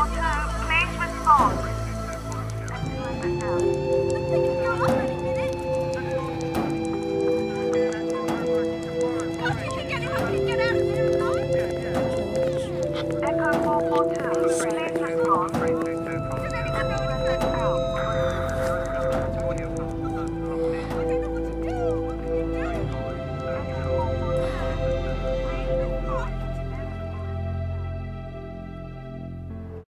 Water, please respond.